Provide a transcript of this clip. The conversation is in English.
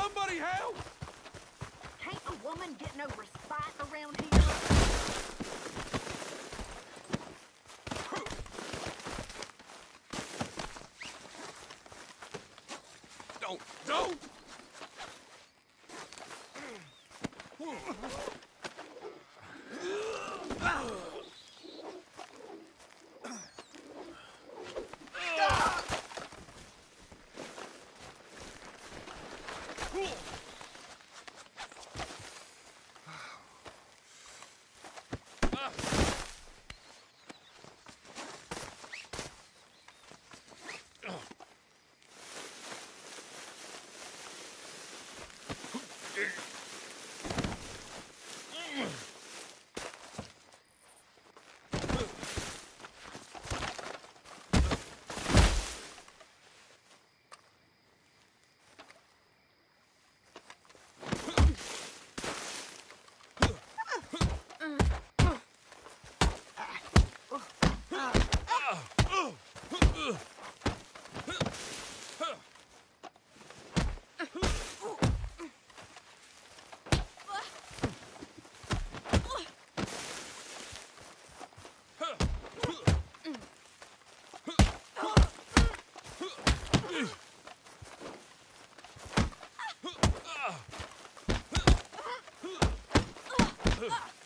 Somebody help! Can't a woman get no respite around here? Don't, don't! mustard. Ugh!